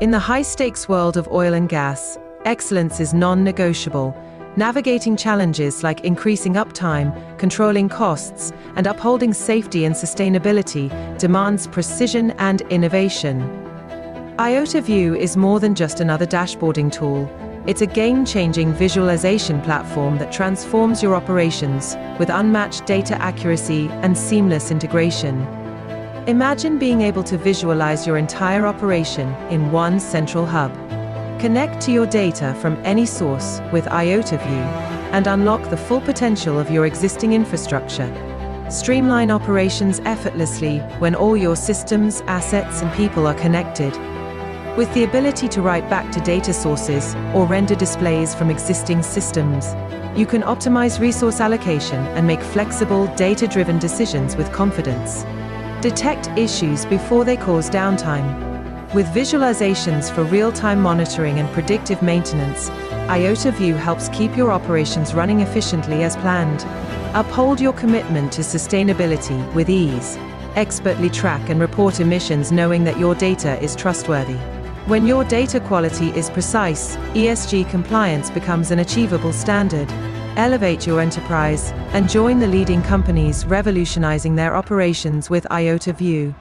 In the high-stakes world of oil and gas, excellence is non-negotiable. Navigating challenges like increasing uptime, controlling costs, and upholding safety and sustainability demands precision and innovation. IOTA VUE is more than just another dashboarding tool. It's a game-changing visualization platform that transforms your operations with unmatched data accuracy and seamless integration. Imagine being able to visualize your entire operation in one central hub. Connect to your data from any source with IOTA VUE and unlock the full potential of your existing infrastructure. Streamline operations effortlessly when all your systems, assets, and people are connected. With the ability to write back to data sources or render displays from existing systems, you can optimize resource allocation and make flexible, data-driven decisions with confidence. Detect issues before they cause downtime. With visualizations for real-time monitoring and predictive maintenance, IOTA VUE helps keep your operations running efficiently as planned. Uphold your commitment to sustainability with ease. Expertly track and report emissions knowing that your data is trustworthy. When your data quality is precise, ESG compliance becomes an achievable standard. Elevate your enterprise and join the leading companies revolutionizing their operations with IOTA VUE.